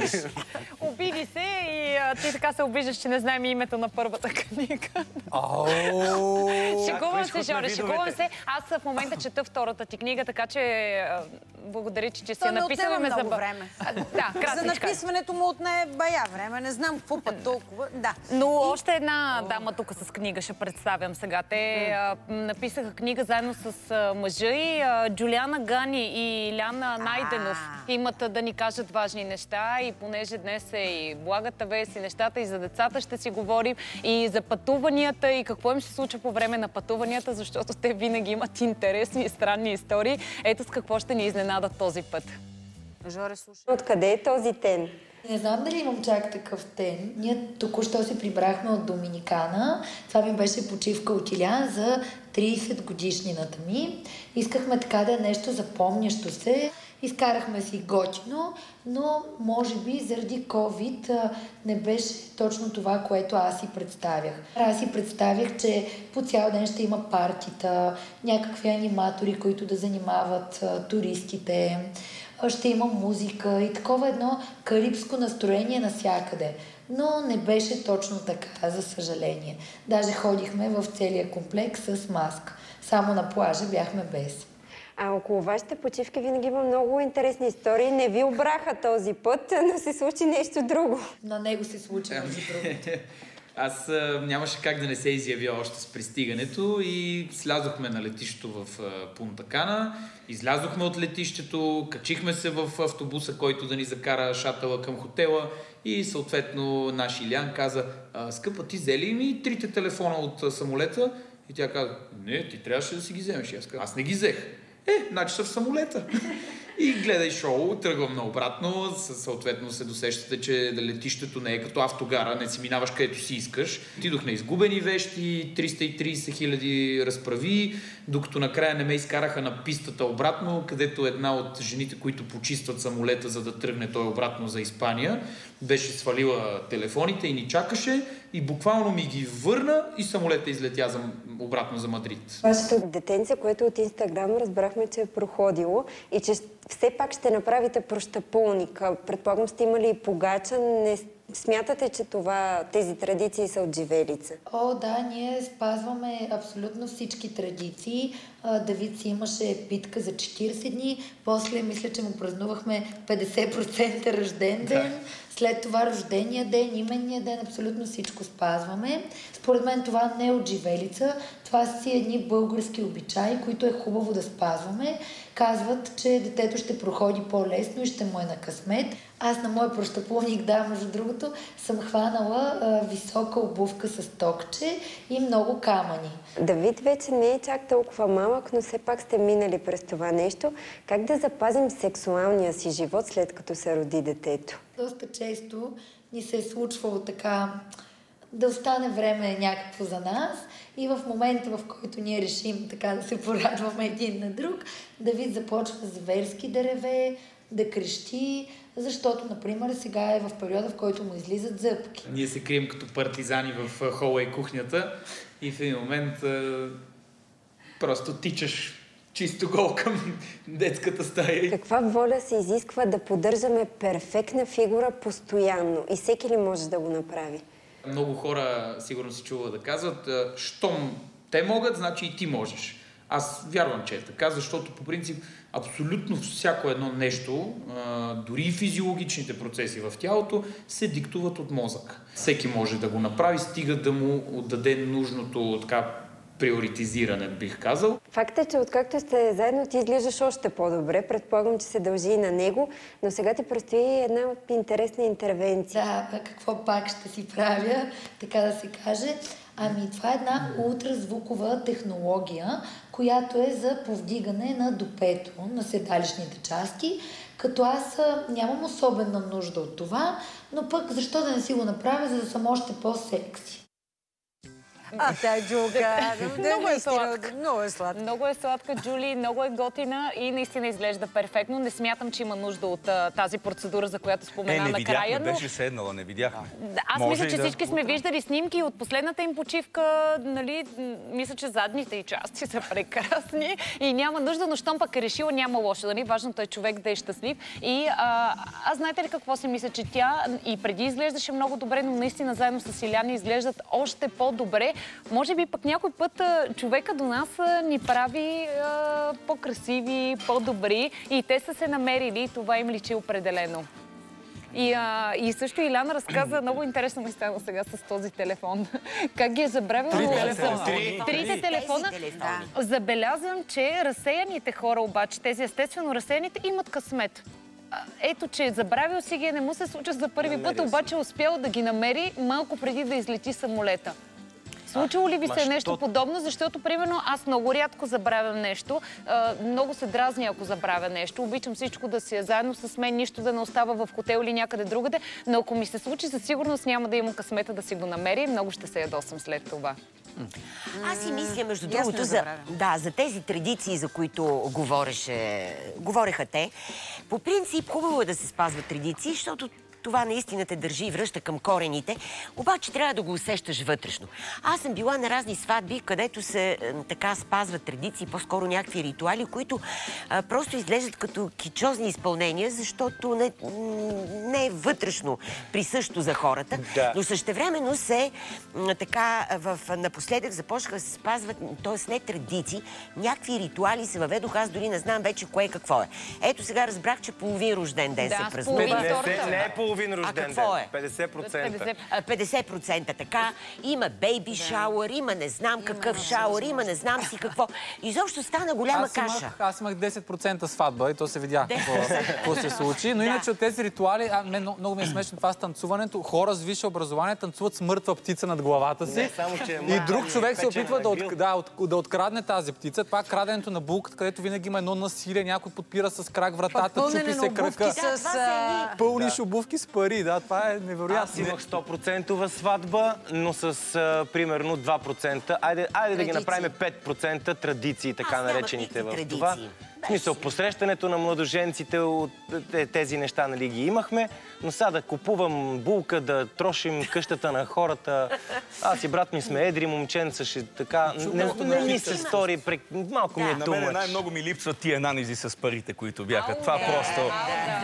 обидиш. Обиди се и а, ти така се обиждаш, че не знаем името на първата книга. Шегувам се, Жори, шегувам се. Аз в момента чета втората ти книга, така че а, благодаря, че, че си я написала. ме много заба- време. А, Да, За написването му отне бая време. Не знам какво път толкова. Да. Но още една дама тук с книга ще представям сега. Те а, написаха книга заедно с а, мъжа и Джулиана Гани и Ляна Найденов имат да ни кажат важни неща и понеже днес е и благата вест нещата и за децата ще си говорим и за пътуванията и какво им се случва по време на пътуванията, защото те винаги имат интересни и странни истории. Ето с какво ще ни изненадат този път. Жоре, слушай. Откъде е този тен? Не знам дали имам чак такъв тен. Ние току-що се прибрахме от Доминикана. Това ми беше почивка от Илян за 30 годишнината ми. Искахме така да е нещо запомнящо се. Изкарахме си готино, но може би заради COVID не беше точно това, което аз си представях. Аз си представях, че по цял ден ще има партита, някакви аниматори, които да занимават туристите ще има музика и такова едно карибско настроение навсякъде. Но не беше точно така, за съжаление. Даже ходихме в целия комплекс с маска. Само на плажа бяхме без. А около вашите почивки винаги има много интересни истории. Не ви обраха този път, но се случи нещо друго. На него се случи между другото. Аз а, нямаше как да не се изявя още с пристигането и слязохме на летището в а, Пунта Кана. Излязохме от летището, качихме се в автобуса, който да ни закара шатъла към хотела и съответно наш Илян каза, скъпа, ти взели ми трите телефона от а, самолета? И тя каза, не, ти трябваше да си ги вземеш. И аз казах, аз не ги взех. Е, значи са в самолета. И гледай шоу, тръгвам наобратно, съ- съответно се досещате, че летището не е като автогара, не си минаваш където си искаш. Отидох на изгубени вещи, 330 хиляди разправи, докато накрая не ме изкараха на пистата обратно, където една от жените, които почистват самолета, за да тръгне той обратно за Испания, беше свалила телефоните и ни чакаше и буквално ми ги върна и самолета излетя за, обратно за Мадрид. Вашето детенце, което от Инстаграм разбрахме, че е проходило и че все пак ще направите прощапулник. А, Предполагам, сте имали и погача. Не смятате, че това, тези традиции са от живелица? О, да, ние спазваме абсолютно всички традиции. Давид си имаше питка за 40 дни, после мисля, че му празнувахме 50% рожден ден. След това рождения ден, именния ден, абсолютно всичко спазваме. Според мен това не е от живелица, това са си едни български обичаи, които е хубаво да спазваме. Казват, че детето ще проходи по-лесно и ще му е на късмет. Аз на мой прощапулник, да, между другото, съм хванала а, висока обувка с токче и много камъни. Давид вече не е чак толкова малък, но все пак сте минали през това нещо. Как да запазим сексуалния си живот след като се роди детето? Доста често ни се е случвало така да остане време някакво за нас и в момента, в който ние решим така да се порадваме един на друг, Давид започва зверски да реве, да крещи, защото, например, сега е в периода, в който му излизат зъбки. Ние се крием като партизани в а, хола и кухнята и в един момент а, просто тичаш чисто гол към детската стая. Каква воля се изисква да поддържаме перфектна фигура постоянно? И всеки ли може да го направи? Много хора сигурно си чува да казват, а, щом те могат, значи и ти можеш. Аз вярвам, че е така, защото по принцип абсолютно всяко едно нещо, а, дори и физиологичните процеси в тялото, се диктуват от мозък. Всеки може да го направи, стига да му отдаде нужното така приоритизиране, бих казал. Факт е, че откакто сте заедно, ти изглеждаш още по-добре. Предполагам, че се дължи и на него, но сега ти предстои една интересна интервенция. Да, какво пак ще си правя, така да се каже. Ами това е една ултразвукова технология, която е за повдигане на допето, на седалищните части, като аз нямам особена нужда от това, но пък защо да не си го направя, за да съм още по-секси. А, тя Джулка. Много е сладка. Много е сладка. Много е сладка, Джули, много е готина и наистина изглежда перфектно. Не смятам, че има нужда от а, тази процедура, за която Е, спомена не накрая. видяхме, но- беше седнала, не видяхме. Аз Може мисля, и че да- всички сме виждали снимки от последната им почивка. Нали, мисля, че задните и части са прекрасни и няма нужда, но щом пък е решила, няма лошо. Нали? Важното е човек да е щастлив. И а, аз знаете ли какво си мисля, че тя и преди изглеждаше много добре, но наистина заедно с Иляна изглеждат още по-добре. Може би пък някой път човека до нас ни прави по-красиви, по-добри и те са се намерили и това им личи определено. И, а, и също Иляна разказа много интересно ми стана сега с този телефон. как ги е забравила. Три телефона. Три. Трите телефона. Забелязвам, че разсеяните хора обаче, тези естествено разсеяните, имат късмет. Ето, че е забравил си ги, не му се случва за първи път, обаче е успял да ги намери малко преди да излети самолета. Случило ли ви се нещо що- подобно? Защото, примерно, аз много рядко забравям нещо. Много се дразня, ако забравя нещо. Обичам всичко да си е заедно с мен, нищо да не остава в хотел или някъде другаде. Но ако ми се случи, със сигурност няма да имам късмета да си го намери и много ще се ядосам след това. Аз си мисля, между другото, за, забравям. да, за тези традиции, за които говореше, говореха те. По принцип, хубаво е да се спазват традиции, защото това наистина те държи и връща към корените, обаче трябва да го усещаш вътрешно. Аз съм била на разни сватби, където се е, така спазват традиции, по-скоро някакви ритуали, които а, просто изглеждат като кичозни изпълнения, защото не, не е вътрешно присъщо за хората, Да. но същевременно се така в, напоследък започнаха да се спазват, т.е. не традиции, някакви ритуали се въведоха, аз дори не знам вече кое какво е. Ето сега разбрах, че половин рожден ден Да, се празнува. Не, не е половин рожден какво ден. е? 50%. 50. А, 50% така. Има бейби шауър, има не знам какъв шауър, има не знам си какво. Изобщо стана голяма Аз каша. имах, аз имах 10% сватба и то се видя какво, какво се случи. Но иначе от тези ритуали, а, мен, много, ми е смешно това с танцуването. Хора с висше образование танцуват с мъртва птица над главата си. Не, само, че е и друг човек се опитва да, на от, грил. да, от, да открадне тази птица. Това е краденето на булката, където винаги има едно насилие, някой подпира с крак вратата, чупи се крака. с... А, Пълниш обувки с пари, да, това е Аз невероятно. имах 100% сватба, но с а, примерно 2%. Айде, айде да ги направим 5% традиции, така Аз наречените в това. традиции. В смисъл, посрещането на младоженците от е, тези неща, нали, ги имахме, но сега да купувам булка, да трошим къщата на хората. Аз и брат ми сме едри момченца, ще така... Не, не ми се стори, прек- малко ми е На мен най-много ми липсват тия анализи с парите, които бяха. Това просто...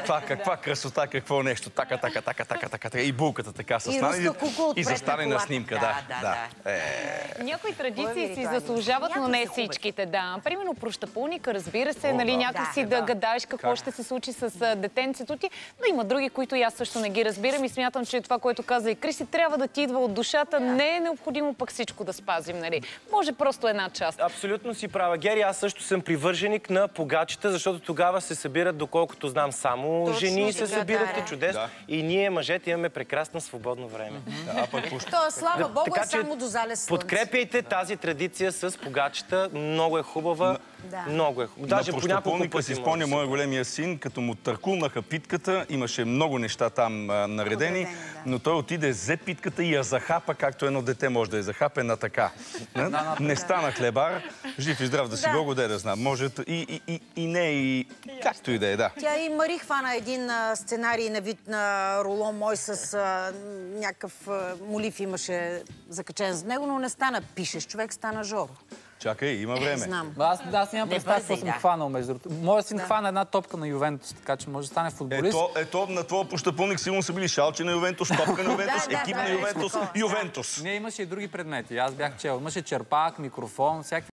Това каква красота, какво нещо. Така, така, така, така, така, така. И булката така с анализи. И застане на снимка, Да. Е, Някои традиции Хубави си заслужават, но не хубави. всичките, да. Примерно прощапулника, разбира се, нали, да. някакси Да, да, да. гадаеш какво ще се случи с детенцето ти, но има други, които и аз също не ги разбирам и смятам, че това, което каза и Криси, трябва да ти идва от душата. Не е необходимо пък всичко да спазим, нали. Може просто една част. Абсолютно си права, Гери. Аз също съм привърженик на погачите, защото тогава се събират, доколкото знам, само Точно жени се така, събирате да. чудесно. Да. И ние, мъжете, имаме прекрасно свободно време. а пък по- То, слава Богу, е само до залез подкрепяйте тази традиция с погачета. Много е хубава. Да. Много е хубава. Даже по няколко пъти си спомня моя големия син, като му търкулнаха питката, имаше много неща там а, наредени, да. но той отиде, взе питката и я захапа, както едно дете може да я захапе на така. Не, не стана хлебар, жив и здрав да си го да знам. Може и, и, и, и не, и както и да е, да. Тя и Мари хвана един а, сценарий на вид на рулон мой с а, някакъв а, молив имаше закачен за него, но не стана пишеш. Човек стана Жоро. Чакай, има време. Знам. Аз, аз нямам Не представа какво съм да. хванал, между другото. Моят син хвана една топка на Ювентус, така че може да стане футболист. Ето, ето на твоя пощапълник сигурно са били шалче на Ювентус, топка на Ювентус, Да, да, екип да, на Ювентус, да. Ювентус. Не, имаше и други предмети. Аз бях чел. Имаше черпак, микрофон, всякакви